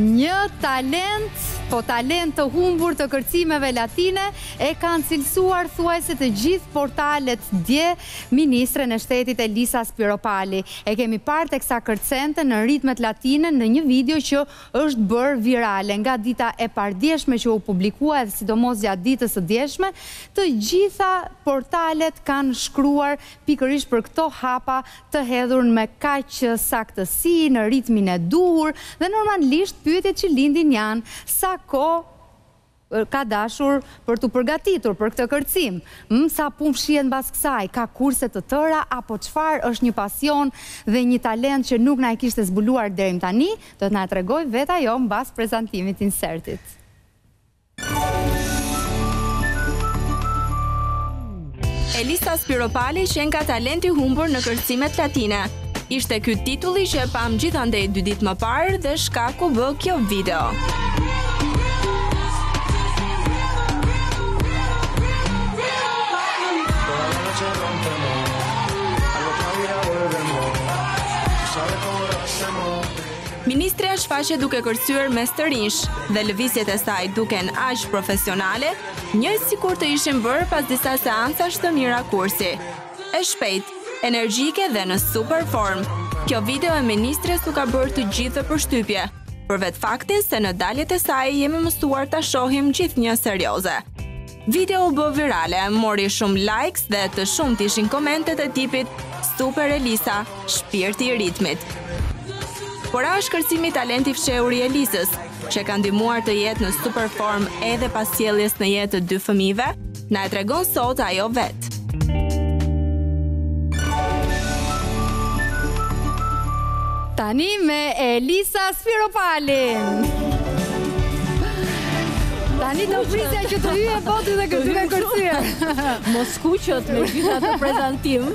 Një talent, po talent të humbur të kërcimeve latine, e kanë cilësuar thuajse të gjithë portalet dje Ministren e Shtetit Elisa Spiropali e kemi parë teksa kërcente në ritmet latine në një video që është bërë virale nga dita e pardjeshme që u publikua edhe sidomos gjatë ditës së djeshme të gjitha portalet kanë shkruar pikërisht për këto hapa të hedhur me kaq saktësi në ritmin e duhur dhe normalisht pyetjet që lindin janë sa kohë ka dashur për t'u përgatitur për këtë kërcim. Hm, sa punë fshihet mbas kësaj, ka kurse të tëra apo çfarë, është një pasion dhe një talent që nuk na e kishte zbuluar deri më tani, do të na e tregojë vetë ajo mbas prezantimit të insertit. Elisa Spiropali qenka talent i humbur në kërcimet latine. Ishte ky titulli që e pamë gjithandej dy ditë më parë dhe shkak u bë kjo video. Ministrja shfaqet duke kërcyer mes të rinjsh dhe lëvizjet e saj duken aq profesionale Njëjtë sikur të ishin bërë pas disa seancash të mira kursi. E shpejtë, energjike dhe në super formë. Kjo video e ministres u ka bërë të gjithëve përshtypje, për vetë faktin se në daljet e saj jemi mësuar ta shohim gjithnjë serioze. Videoja u bë virale, mori shumë likes dhe të shumtë ishin komentet e tipit Super Elisa, Shpirti i ritmit. Por a është kërcimi talent i fshehur i Elisës, që e ka ndihmuar të jetë në super formë edhe pas sjelljes në jetë të dy fëmijëve? Na e tregon sot ajo vetë. Tani me Elisa Spiropalin. Tani do prisja që të hyje po ti dhe kërcim e kërcim. Mos Të skuqet me gjithë atë prezantim.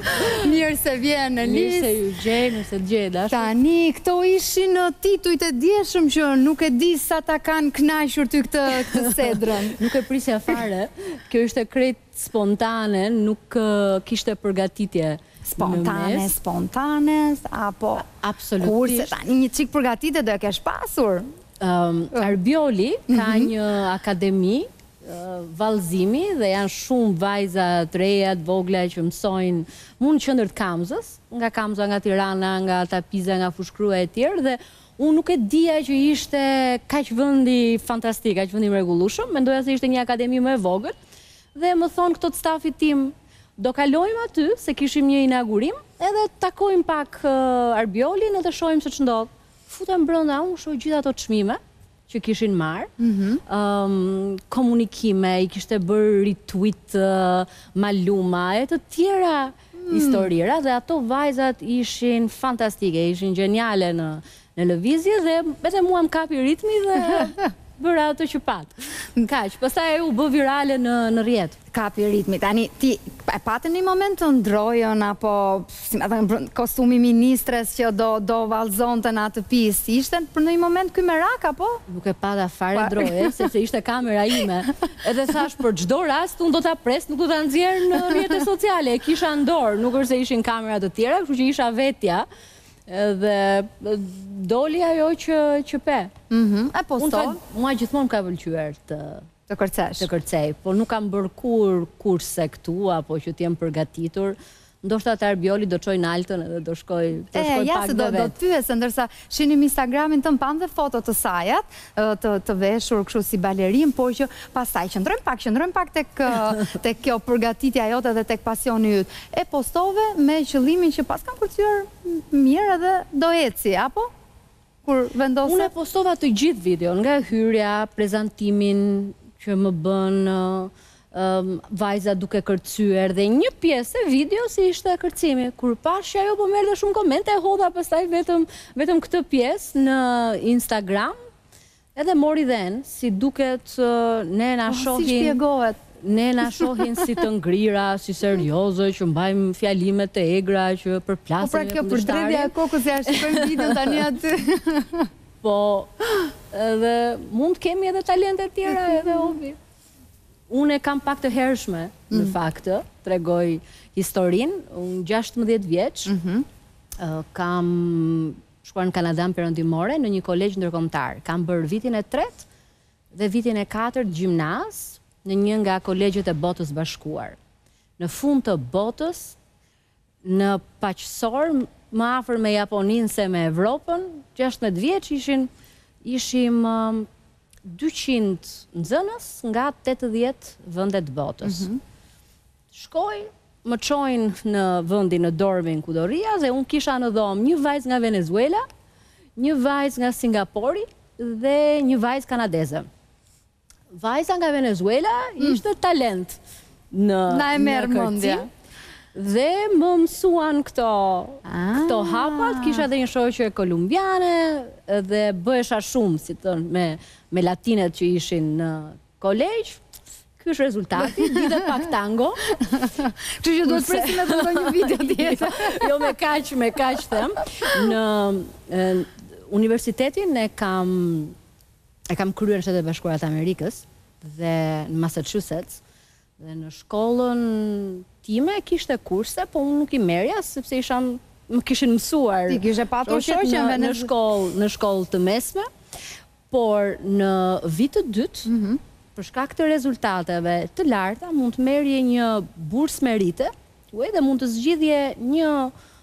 Mirë se vjen Elisa. Mirë se ju gjej, mirë se të gjej dashur. Tani këto ishin titujt e djeshëm që nuk e di sa ta kanë kënaqur ty këtë këtë sedrën. nuk e prisja fare. Kjo ishte krejt spontane, nuk kishte përgatitje. Spontane, spontane, apo absolutisht kurse? Tani një çik përgatitje do e kesh pasur. Arbioli ka mhm. një akademi vallëzimi dhe janë shumë vajza të reja të vogla që mësojnë mu në qendër të Kamzës nga Kamza nga Tirana nga Tapiza nga Fushëkrua etj dhe unë nuk e dija që ishte kaq vend fantastik kaq vend i mrekullueshëm mendoja se ishte një akademi më e vogël dhe më thonë këto të stafit tim do kalojmë aty se kishim një inagurim edhe të takojmë pak Arbiolin edhe shohim se ç'ndodh futem brenda unë shoh gjithë ato çmime që kishin marrë, komunikime, i kishte bërë retweet Maluma, e të tjera historira, dhe ato vajzat ishin fantastike, ishin gjeniale në lëvizje, dhe edhe mua më kapi ritmi dhe bëra ato që patë. Kaq, pastaj ajo u bë virale në rrjet. Të kapi ritmi. Tani ti e pate ndonjë moment të ndrojën apo si më thënë kostumi i ministres që do vallëzonte në atë pistë. Ishte në ndonjë moment ky merak apo? Nuk e pata fare ndrojën sepse ishte kamera ime. Edhe thash për çdo rast unë do ta pres nuk do ta nxjerr në rrjete sociale, e kisha në dorë, nuk është se ishin kamera të tjera, kështu që isha vetja dhe doli ajo që që pe. Ëh, e postove. Mua gjithmonë më ka pëlqyer të Të kërcesh. Të kërcej, po nuk kam bërë kurrë kurse këtu apo që të jem përgatitur. Ndoshta te Arbioli do çoj Naltën edhe do shkoj, do shkoj pak dhe vet. E, ja sa do të pyes se ndërsa shihnim Instagramin tënd pamë dhe foto të sajat, të të veshur kështu si balerinë, por që pastaj qëndrojmë pak, qëndrojmë pak tek tek kjo përgatitja jote dhe tek pasioni yt. E postove me qëllimin që paskam kërcyer mirë edhe do eci, apo? Kur vendoset. Unë e postova të gjithë videon, nga hyrja, prezantimin që më bënë vajzat duke kërcyer dhe një pjesë e videos ishte kërcimi. Kur pashë që ajo po merrte shumë komente e hodha pastaj vetëm këtë pjesë në Instagram Edhe mori dhenë si duket ne na shohin ne na shohin si të ngrira si serioze që mbajmë fjalime të egra që përplasemi me kundërshtarin. Po pra kjo përdredhja e kokës ja shikojmë videon tani aty. Po edhe mund të kemi edhe talente të tjera edhe Olvi. Unë e kam pak të hershme në fakt tregoj historinë, unë gjashtëmbëdhjetë vjeç kam shkuar në Kanadanë Perëndimore në një kolegj ndërkombëtar. Kam bërë vitin e tretë dhe vitin e katërt gjimnaz në një nga kolegjet e Botës së Bashkuar. Në fund të botës, në paqësor, më afër me Japoninë se me Evropën, gjashtëmbëdhjetë vjeç ishin, ishim dyqind nxënës nga tetëdhjetë vende të botës. Shkoj më çojn në vëndin në dormin ku do rrija dhe un kisha në dhom një vajz nga Venezuela një vajz nga Singapori dhe një vajz kanadeze vajza nga Venezuela mm. ishte talent në na e merr mendja dhe më mësuan këto ah. këto hapat kisha edhe një shoqe kolumbiane dhe bëhesha shumë si thon me me latinet që ishin në kolegj Ky është rezultati, di dhe pak tango. Kështu që duhet të presim edhe ndonjë video tjetër. jo me kaq, me kaq them. Në e, universitetin e kam e kam kryer në Shtetet e Bashkuara të Amerikës dhe në Massachusetts dhe në shkollën time kishte kurse, po unë nuk i merja sepse isha më kishin mësuar. Ti kishe patur shoqen në, në shkollë, në shkollë të mesme. Por në vit të dytë, për shkak të rezultateve të larta mund të merrje një bursë merite dhe mund të zgjidhje një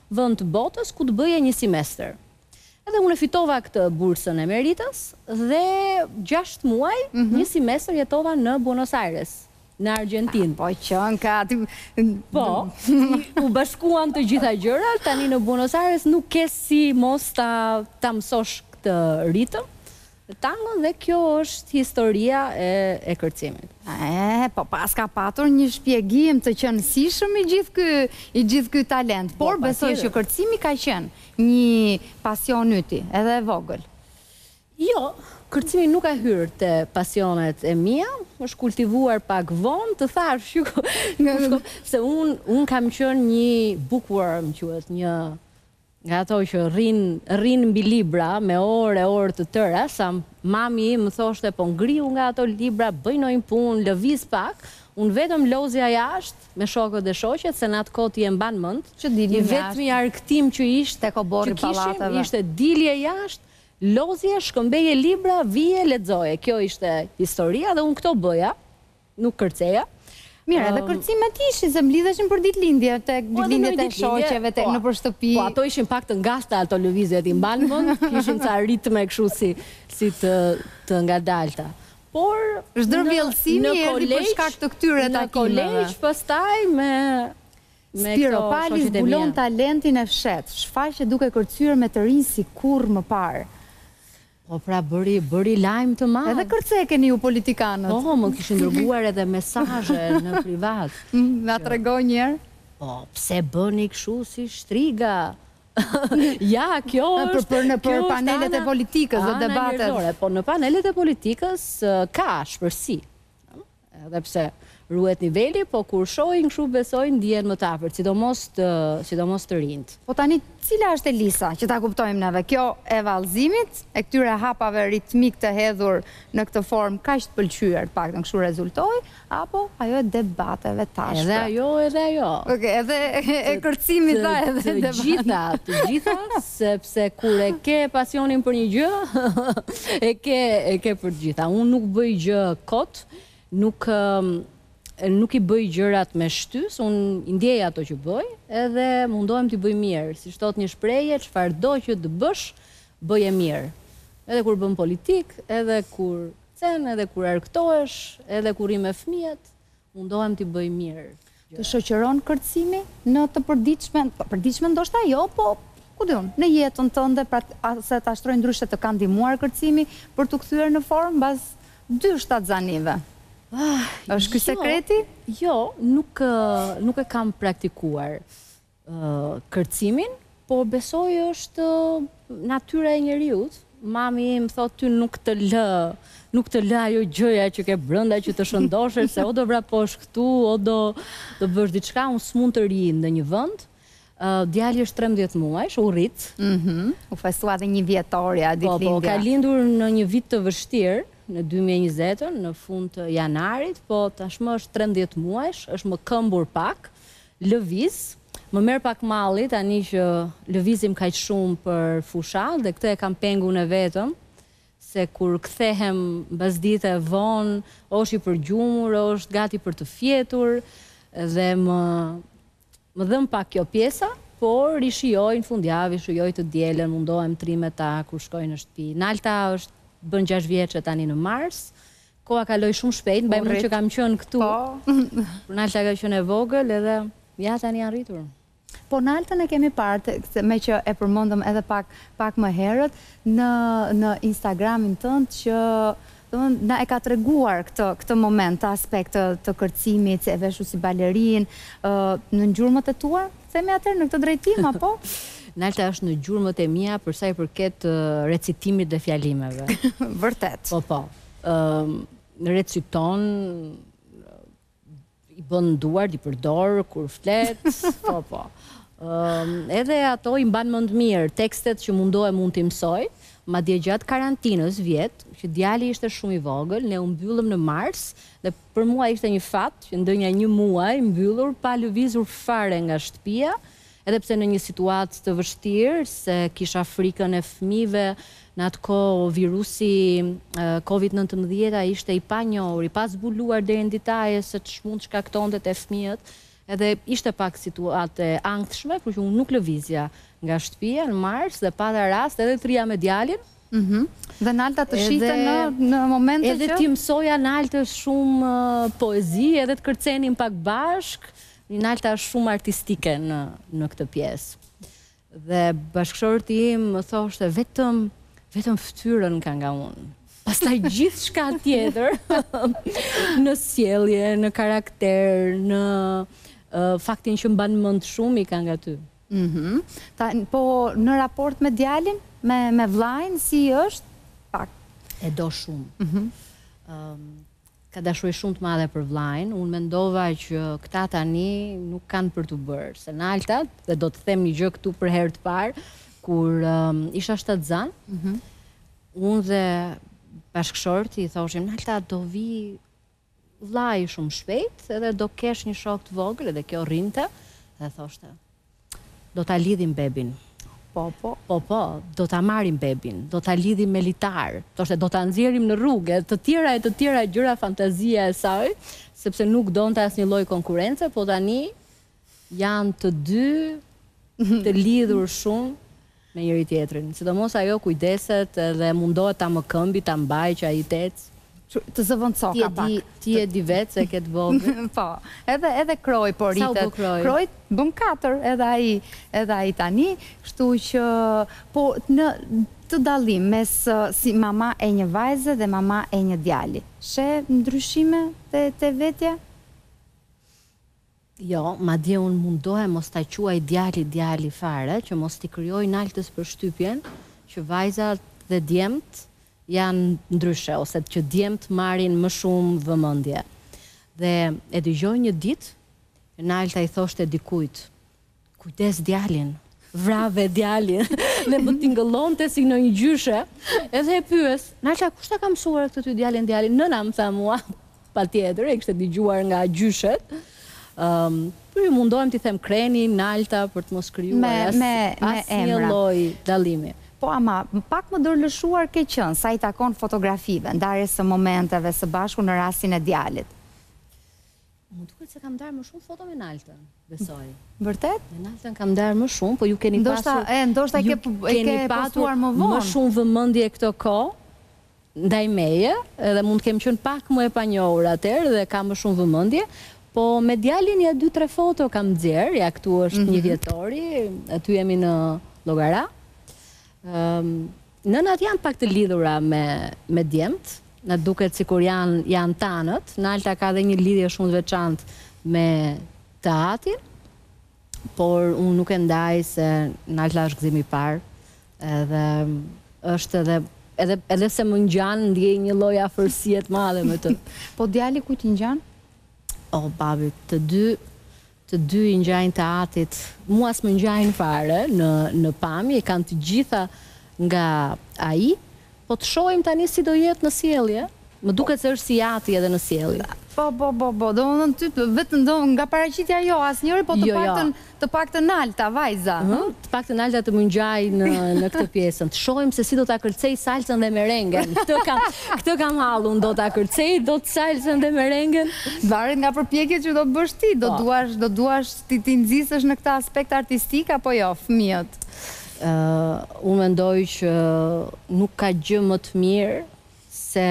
vend të botës ku të bëje një simestër. Edhe unë e fitova këtë bursën e meritës dhe gjashtë muaj, një simestër jetova në Buenos Aires, Në Argjentinë. Po qënka aty. Po, u bashkuan të gjitha gjërat, tani në Buenos Aires nuk ke si mos ta ta mësosh këtë ritëm. Tango dhe kjo është historia e e kërcimit. E, po paska patur një shpjegim të qenësishëm i gjithë ky i gjithë ky talent, por po, besoj që kërcimi ka qenë një pasion yti, edhe e vogël. Jo, kërcimi nuk ka hyrë te pasionet e mia, është kultivuar pak vonë, të thash, shiko, nga shko, se un un kam qenë një bookworm quhet, një nga ato që rrin rrin mbi libra me orë e orë të tëra, sa mami im më thoshte po ngriu nga ato libra, bëj ndonjë punë, lëviz pak, un vetëm lozja jashtë me shokët dhe shoqet, se në atë kohë ti e mban mend, i vetmi argëtim që ishte, që kishim, ishte dilje jashtë, Lozje, shkëmbeje libra, vije, lexoje. Kjo ishte historia dhe unë këto bëja, nuk kërceja. Mirë, edhe kërcimet ishin, se mblidheshim për ditëlindje, tek po, ditëlindjet e shoqeve, tek po, nëpër shtëpi. Po, ato ishin pak të ngathta ato lëvizjet, i mban mend, ishin ca ritme këshu si, si të, të ngadalta. Por, zhdërvjellësimi erdi për shkak të këtyre takimeve. Në kolegj, pastaj me Spiropali zbulon talentin e fshehtë, shfaqet duke kërcyer me të rinj si kurrë më parë. Po pra bëri bëri lajm të madh. Edhe kërce e keni ju politikanët. Po, po më kishin dërguar edhe mesazhe në privat. Na trego një herë? Po pse bëni kështu si shtriga? Ja, kjo është për në për panelet e politikës dhe debatet. Po në panelet e politikës ka ashpërsi. Edhe pse ruhet niveli, po kur të shohin kështu besojnë ndihen më të afërt, sidomos sidomos të rinjtë. Po tani cila është Elisa, që ta kuptojmë neve, kjo e vallëzimit, e këtyre hapave ritmikë të hedhur në këtë formë kaq të pëlqyer, të paktën kështu rezultoi, apo ajo e debateve të ashpra? Edhe ajo, edhe ajo. Okej, edhe e kërcimit tha edhe e debateve. Të gjitha, të gjitha Sepse kur e ke pasionin për një gjë, e ke e ke për të gjitha. Unë nuk bëj gjë kot, nuk nuk i bëj gjërat me shtysë, unë i ndjej ato që bëj, edhe mundohem t'i bëj mirë. Siç thotë një shprehje, çfarëdo që të bësh, bëje mirë. Edhe kur bën politikë, edhe kur kërcen, edhe kur argëtohesh, edhe kur rri me fëmijët, Mundohem t'i bëj mirë. Të shoqëron kërcimi në të përditshmen, në të përditshmen ndoshta jo, po ku di unë, në jetën tënde, pra se ta shtroj ndryshe të ka ndihmuar kërcimi për t'u kthyer në formë mbas dy shtatzanive? Është ky sekreti? Jo, nuk nuk e kam praktikuar. kërcimin, po besoj është natyra e njeriut, mami më thotë ty nuk të lë, nuk të lë ajo gjëja që ke brenda që të shëndoshesh, se o do vraposh këtu, o do të bësh diçka, unë s'mund të rri në një vend, djali është 13 muajsh, u rrit. Mhm, u festua dhe njëvjetori, ditëlindja. Po, po, ka lindur në një vit të vështirë, në 2020-ën, në fund të janarit, po tashmë është 13 muajsh, është mëkëmbur pak, Lëviz, më merr pak malli tani që lëvizim kaq shumë për fushatë dhe këtë e kam pengun e vetëm se kur kthehem mbasdite vonë o është i përgjumur o është gati për të fjetur dhe më më dhemb pak kjo pjesa por i shijoj në fundjavë i shijoj të dielën mundohem të rri me ta kur shkoj në shtëpi Nalta është bën gjashtë vjeçe tani në mars Koha kaloi shumë shpejt, mbaj mend që kam qenë këtu, kur Nalta ka qenë e vogël edhe ja tani janë rritur. Po Naltën e kemi parë, meqë e përmendëm edhe pak pak më herët, në në Instagramin tënd që domethënë na e ka treguar këtë këtë moment, këtë aspekt të të kërcimit, e veshur si balerinë, ë në gjurmët e tua, themi atëherë në këtë drejtim apo? Nalta është në gjurmët e mia për sa i përket recitimit dhe fjalimeve. Vërtet. Po po. reciton i bën duart i përdor kur flet po po Um, edhe ato i mban mend mirë tekstet që mundohe mund t'i mësoj, madje gjatë karantinës vjet, që djali ishte shumë i vogël, ne u mbyllëm në mars dhe për mua ishte një fat që ndenja një muaj mbyllur pa lëvizur fare nga shtëpia, Edhe pse në një situatë të vështirë, se kisha frikën e fëmijëve, në atë kohë virusi Covid nëntëmbëdhjetë ishte i panjohur, i pazbuluar deri në detaje se ç'mund të shkaktonte te fëmijët, edhe ishte pak situatë e ankthshme, kështu që unë nuk lëvizja nga shtëpia në mars dhe pata rast edhe të rrija me djalin, Dhe Nalta të shihte në në momentin që Edhe t'i mësoja Naltës shumë poezi, edhe të kërcenim pak bashkë. Rinalta është shumë artistike në në këtë pjesë. Dhe bashkëshorti im më thoshte vetëm vetëm fytyrën ka nga unë. Pastaj gjithçka tjetër në sjellje, në karakter, në uh, faktin që mban mend shumë i ka nga ty. Mhm. Mm po në raport me djalin, me me vllajin si është? Pak. E do shumë. Mhm. Mm um, ka dashuri shumë të madhe për vllain, unë mendova që këta tani nuk kanë për t'u bërë, se Nalta, dhe do të them një gjë këtu për herë të parë, kur um, isha shtatzënë, mm -hmm. unë dhe bashkëshorti i thoshim, Nalta do vi vllai shumë shpejt, edhe do kesh një shok të vogël, edhe kjo rrinte, dhe thoshte, Do ta lidhim bebin. Po, po. Po, po, do ta marrim bebin, do ta lidhim me litar, thoshte do ta nxjerrim në rrugë, të tjera e të tjera gjëra fantazia e saj, sepse nuk donte asnjë lloj konkurrence, po tani janë të dy të lidhur shumë me njëri tjetrin, sidomos ajo kujdeset edhe mundohet ta mëkëmbi, ta mbajë që ai të ecë. Të zëvendësoka pak. Ti e di vetë se ke të vogël. Po. Edhe edhe Kroi po rritet. Sa u bë Kroi? Kroi bën katër edhe ai, edhe ai tani, kështu që po në të dallim mes si mama e një vajze dhe mama e një djali, sheh ndryshime te te vetja? Jo, madje unë mundohem mos ta quaj djali djali fare, që mos t'i krijoj Naltës përshtypjen që vajzat dhe djemtë janë ndryshe ose që djemtë marrin më shumë vëmendje. Dhe e dëgjoj një ditë që Nalta i thoshte dikujt, Kujdes djalin. Vrave djalin. Dhe më tingëllonte si ndonjë gjyshe. Edhe e pyes, Nalta, kush ta ka mësuar këtë ty djalin djalin? Nëna më tha mua. Patjetër, e kishte dëgjuar nga gjyshet. Ëm, po unë mundohem t'i them Kreni, Nalta për të mos krijuar as asnjë lloj dallimi. Po ama, pak më dorëlëshuar ke qenë sa i takon fotografive, ndarjes së momenteve së bashku në rastin e djalit. Më duket se kam ndarë më shumë foto me Naltën, besoj. Vërtet? Me Naltën kam ndarë më shumë, po ju keni pasur... Ndoshta, e, ndoshta ju keni pasur më vonë. Më shumë vëmendje këto kohë ndaj meje, edhe mund të kem qenë pak më e panjohur atëherë, dhe ka më shumë vëmendje, po me djalin ja 2-3 foto kam nxjerrë, ja këtu është njëvjetori, aty jemi në Llogara, ehm, Nënat janë pak të lidhura me me djemtë, na duket sikur janë janë tanët. Nalta ka dhe një lidhje shumë të veçantë me të atin, por unë nuk e ndaj se Nalta është gëzimi i parë, edhe është edhe edhe edhe se më ngjan ndjej një lloj afërsie të madhe me të. Po djali kujt i ngjan? Oh babit, të dy Të dy i ngjajnë të atit. Mua as më ngjajnë fare në në pamje, i kanë të gjitha nga ai. Po të shohim tani si do jetë në sjellje. Më duket se është si i ati edhe në sjellje. Po, po, po, po, domethënë ty vetëm do nga paraqitja jo asnjëri, po të paktën të paktën Nalta, vajza, ëh? Të paktën Nalta të më ngjajë në në këtë pjesën. Të shohim se si do ta kërcejë salsën dhe merengen. Këtë kam, këtë kam hall unë, do ta kërcejë dot salsën dhe merengen? Varet nga përpjekjet që do të bësh ti, do duash, do duash ti t'i nxisësh në këtë aspekt artistik apo jo fëmijët? Unë mendoj që nuk ka gjë më të mirë se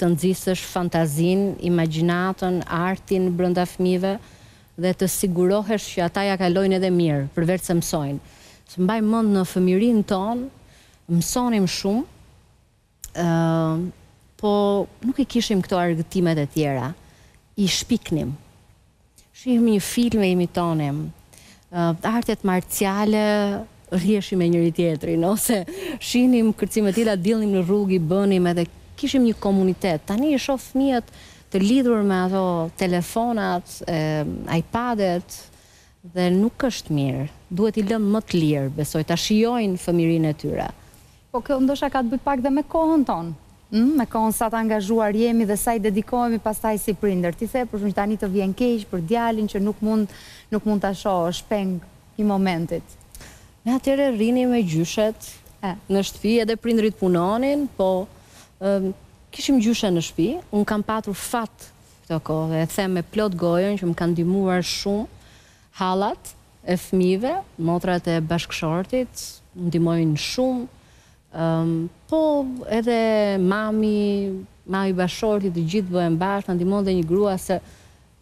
të nxisësh fantazinë, imagjinatën, artin brenda fëmijëve, dhe të sigurohesh që ata ia kalojnë edhe mirë, përveç se mësojnë. Se mbaj mend në fëmijërinë tonë, mësonim shumë, ë po nuk i kishim këto argëtimet e tjera. I shpiknim. Shihim një film e imitonim. Ë artet marciale rriheshim me njëri-tjetrin ose shihnim kërcime të tilla dilnim në rrugë i bënim edhe kishim një komunitet tani i shoh fëmijët të lidhur me ato telefonat e iPad-et dhe nuk është mirë duhet t'i lëmë më të lirë besoj ta shijojnë fëmijërinë e tyre Po kjo ndoshta ka të bëjë pak dhe me kohën tonë ëh me kohën sa të angazhuar jemi dhe sa i dedikohemi pastaj si prindër ti the për shembull që tani të vjen keq për djalin që nuk mund nuk mund ta shohësh peng i momentit. Ne atëherë rrinim me gjyshet në shtëpi, edhe prindërit punonin, po kishim gjyshe në shtëpi. Unë kam patur fat këto kohë dhe e them me plot gojën që më kanë ndihmuar shumë hallat e fëmijëve, motrat e bashkëshortit më ndihmojnë shumë, po edhe mami, mami i bashkëshortit, të gjithë bëhen bashkë, na ndihmon dhe një grua se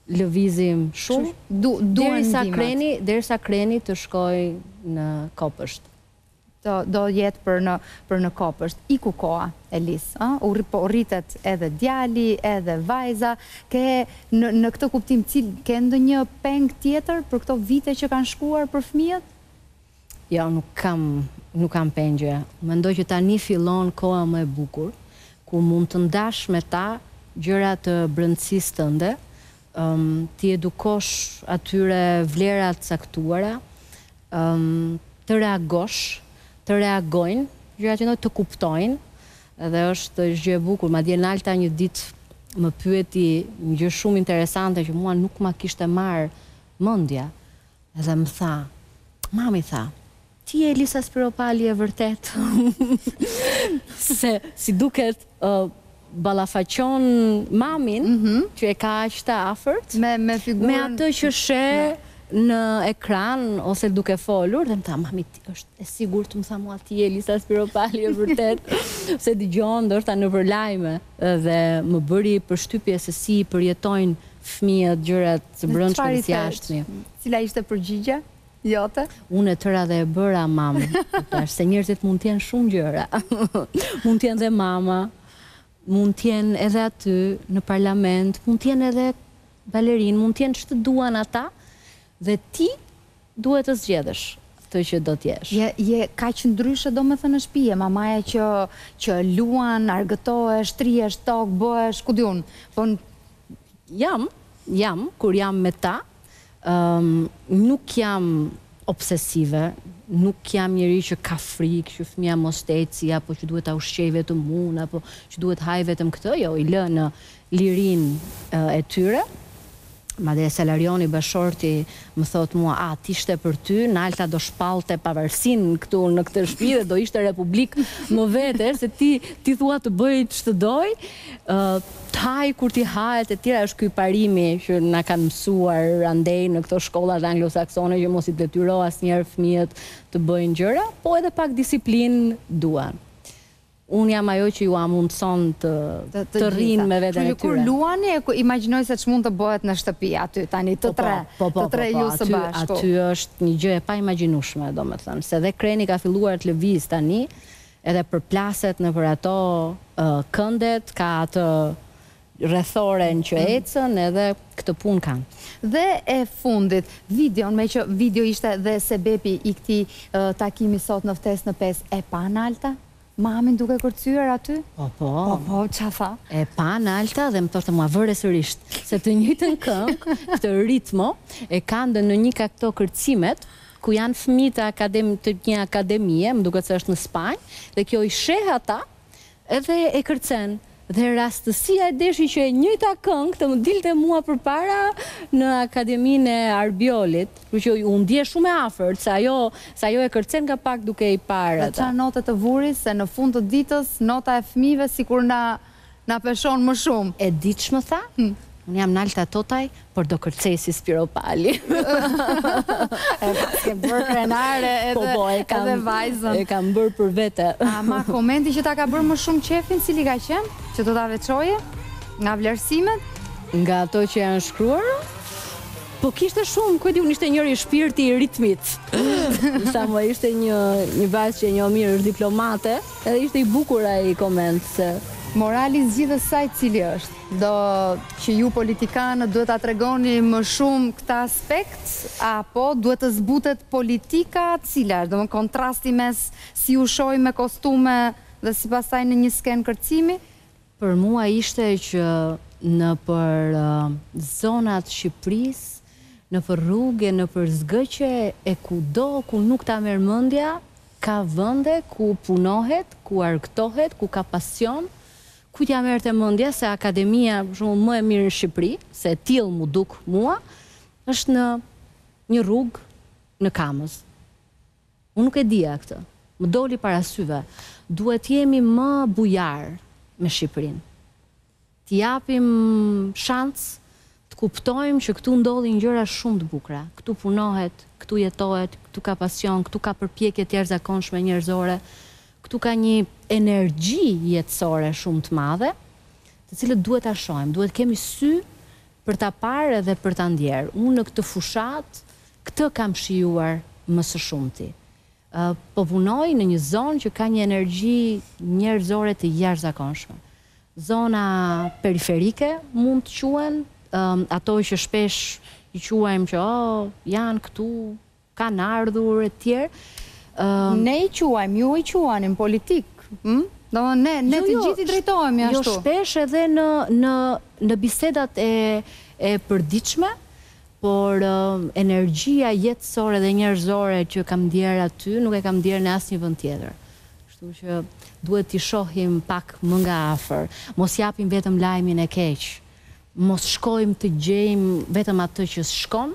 lëvizim shumë derisa Kreni derisa Kreni të shkojë në kopësht. Të do jetë për në për në kopësht iku koha Elis ë u po rritet edhe djali edhe vajza ke në në këtë kuptim cil ke ndonjë peng tjetër për këto vite që kanë shkuar për fëmijët? Jo nuk kam nuk kam pengje. Mendoj që tani fillon koha më e bukur ku mund të ndash me ta gjëra të brendësisë tënde, ëm t'i edukosh atyre vlera të caktuara, ëm të reagosh, të reagojnë, gjëra që të kuptojnë edhe është gjë e bukur. Madje Nalta një ditë më pyeti një gjë shumë interesante që mua nuk ma kishte marrë mendja. Edhe më tha, mami tha, ti je Elisa Spiropali e vërtetë, se si duket ballafaqon mamin, mhm. që e ka aq të afërt, me atë që sheh në ekran, ose duke folur, dhe më tha, mami, është e sigurt të më tha mua ti je Elisa Spiropali e vërtetë, se dëgjon ndoshta nëpër lajme. Dhe më bëri përshtypje se si i përjetojnë fëmijët gjërat e brendshme dhe të jashtme. Në çfarë i the? Cila ishte përgjigja jote? Unë e tëra dhe e bëra, mam, i thashë, se njerëzit mund të jenë shumë gjëra. Mund të jenë dhe mama, mund të jenë edhe aty në parlament, mund të jenë edhe balerinë, mund të jenë ç'të duan ata dhe ti Duhet të zgjedhësh atë që do të jesh. Je je kaq ndryshe domethënë në shpi je mamaja që që luan, argëtohesh, shtrihesh në tokë, bëhesh, ku di unë, po Jam, jam, kur jam me ta, ëm, nuk jam obsesive, nuk jam njeri që ka frikë që fëmija mos të ecë apo që duhet ta ushqej vetëm unë apo që duhet të hajë vetëm këtë, jo, i lë në lirinë e tyre, madje Salarioni bashkëshorti më thotë mua a t'ishte për ty, Nalta do shpallte pavarësinë këtu në këtë shpi dhe do ishte republikë më vete, se ti ti thua të bëjë ç'të dojë, t'hajë kur t'i hahet etj, është ky parimi që na kanë mësuar andej në këto shkolla anglosaksone që mos i detyro asnjëherë fëmijët të bëjnë gjëra, po edhe pak disiplinë duan. Unë jam ajo që jua mundëson të të rrinë me veten e tyre. Kështu që kur luani e imagjinoj se ç'mund të bëhet në shtëpi aty tani të tre, të tre ju së bashku. Po po, aty është një gjë e paimagjinueshme domethënë, se dhe Kreni ka filluar të lëvizë tani edhe përplaset nëpër ato këndet, ka atë rrethoren që ecën edhe këtë punë kanë. Dhe e fundit, videon, meqë video ishte dhe sebepi i këtij takimi sot në Ftesë në pesë, e pa Nalta mamin duke kërcyer aty? Po, po. Po, po, ça tha? E pa Nalta dhe më thoshte mua vëre, se të njëjtën këngë, këtë ritmo e kanë dhe në një nga këto kërcimet ku janë fëmijë të një akademie, më duket se është në Spanjë, dhe kjo i sheh ata Edhe e kërcen dhe rastësia e deshi që e njëjta këngë të më dilte mua përpara në akademinë e Arbiolit, kështu që u ndje shumë e afërt se ajo e kërcen nga pak duke i parë Dhe çfarë note të vuri se në fund të ditës nota e fëmijëve sikur na na peshon më shumë. E di ç'më tha? Unë jam Nalta Totaj, por do kërcej si Spiropali. E paske bërë krenare po, edhe, po, e kam, edhe vajzën. E kam bërë për vete. Ama komenti që ta ka bërë më shumë qefin, cili ka qenë, që do ta veçoje, nga vlerësimet? Nga ato që janë shkruar, Po kishte shumë, ku e di unë ishte njëri shpirti i ritmit. Pastaj më ishte një një vajzë që e njoh mirë, është diplomate, edhe ishte i bukur ai koment se m'ra ni zgjidhe saj cili është. Do që ju politikanët duhet ta tregoni më shumë këtë aspekt apo duhet të zbutet politika cila është, domethënë kontrasti mes si ju shohim me kostume dhe si pastaj në një skenë kërcimi? Për mua ishte që nëpër zona të Shqipërisë, nëpër rrugë, nëpër zgëqe e kudo ku nuk ta merr mendja ka vende ku punohet, ku argëtohet, ku ka pasion, Kujt ia merrte mendja se akademia për shembull më e mirë në Shqipëri, se e tillë m'u duk mua, është në një rrugë në Kamëz. Unë nuk e dija këtë. Më doli para syve. Duhet të jemi më bujarë me Shqipërinë. T'i japim shans Të kuptojmë që këtu ndodhin gjëra shumë të bukura, këtu punohet, këtu jetohet, këtu ka pasion, këtu ka përpjekje të jashtëzakonshme njerëzore, këtu ka një energji jetësore shumë të madhe, të cilën duhet ta shohim, duhet të kemi sy për ta parë edhe për ta ndjerë. Unë në këtë fushatë këtë kam shijuar më së shumti. Po punoj në një zonë që ka një energji njerëzore të jashtëzakonshme. Zona periferike mund të quhen ato që shpesh i quajmë që o, janë këtu, kanë ardhur etj. Ne i quajmë, ju i quani në politikë, ëh? Domethënë ne, ne të gjithë i drejtohemi ashtu. Jo, jo, jo, shpesh edhe në në në bisedat e përditshme, por energjia jetësore dhe njerëzore që kam ndjerë aty nuk e kam ndjerë në asnjë vend tjetër. Kështu që duhet t'i shohim pak më nga afër. Mos japim vetëm lajmin e keq. Mos shkojmë të gjejmë vetëm atë që shkon,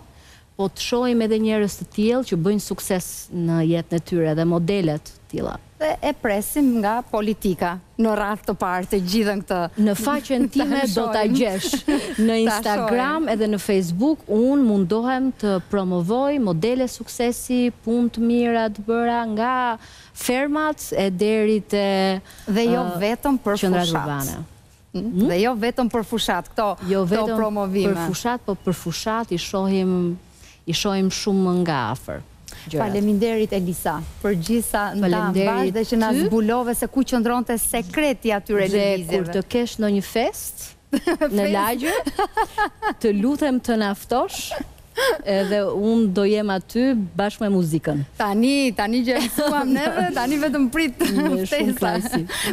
po të shohim edhe njerëz të tillë që bëjnë sukses në jetën e tyre dhe modelet tilla. Dhe e presim nga politika në radhë të parë të gjithën këtë. Në faqen time do ta gjesh. Në Instagram edhe në Facebook unë mundohem të promovoj modele suksesi, punë të mira të bëra nga fermat e deri te dhe jo vetëm për qendrat urbane. Dhe jo vetëm për fushatë këto promovime. Jo vetëm për fushatë, po për fushatë i shohim i shohim shumë më nga afër gjërat. Faleminderit Elisa për gjithë sa ndamë bashkë dhe që na zbulove se ku qëndronte sekreti i atyre lëvizjeve. Dhe kur të kesh ndonjë festë në lagje, të lutem të na ftosh Edhe unë do jem aty bashkë me muzikën. Tani, tani që e mësuam neve, tani vetëm prit ftesa.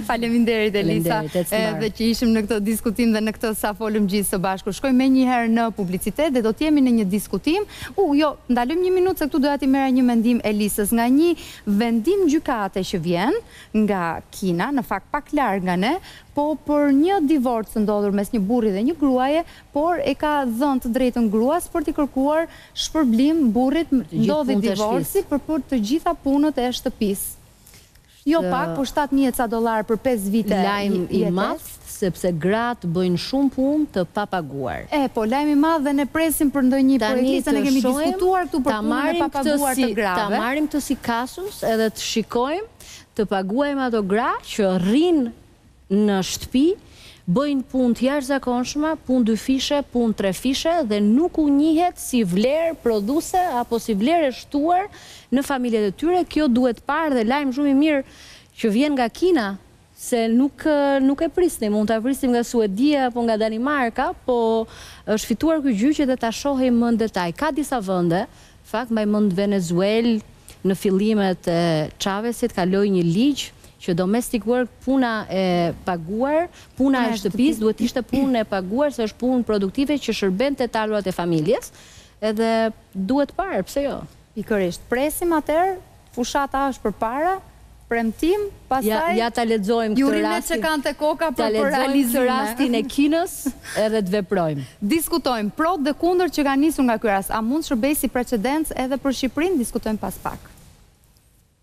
Faleminderit Elisa. Edhe që ishim në këtë diskutim dhe në këtë sa folëm gjithë së bashku. Shkojmë menjëherë në publicitet dhe do të jemi në një diskutim. U, jo, ndalojmë një minutë se këtu doja t'i merrja një mendim Elisës nga një vendim gjykate që vjen nga Kina, në fakt pak larg nga ne, po për një divorc të ndodhur mes një burri dhe një gruaje, por e ka dhënë të drejtën gruas për t'i kërkuar shpërblim burrit ndodhi divorci për për të gjitha punët e shtëpisë jo pak po shtatë mijë e ca dollarë për pesë vite jetesë. Lajm i madh sepse gratë bëjnë shumë punë të papaguar. E po, lajm i madh dhe ne presim për ndonjë projektligj se ne kemi diskutuar këtu për punën e papaguar të grave. Ta marrim këtë si kasus edhe të shikojmë të paguajmë ato gra që rrinë në shtëpi, bëjnë punë të jashtëzakonshme, punë dyfishe, punë trefishe dhe nuk u njihet si vlerë prodhuese apo si vlerë e shtuar në familjet e tyre. Kjo duhet parë dhe lajm shumë i mirë që vjen nga Kina, se nuk nuk e prisnim, mund ta prisnim nga Suedia apo nga Danimarka, po është fituar ky gjyq edhe ta shohim më në detaj. Ka disa vende, në fakt mbaj mend Venezuelën në fillimet e Çavesit kaloi një ligj Që domestic work puna e paguar, puna e shtëpisë duhet të ishte punë e paguar se është punë produktive që shërben te të ardhurat e familjes edhe duhet parë pse jo. Pikërisht. Presim atëherë, fushata është përpara, premtim, pastaj Ja ta lexojmë këtë rastin. Jurimet që kanë te koka për realizime. Ta lexojmë këtë rastin e Kinës edhe të veprojmë. Diskutojmë pro dhe kundër që kanë nisur nga ky rast, a mund të shërbejë si precedent edhe për Shqipërinë, diskutojmë pas pak.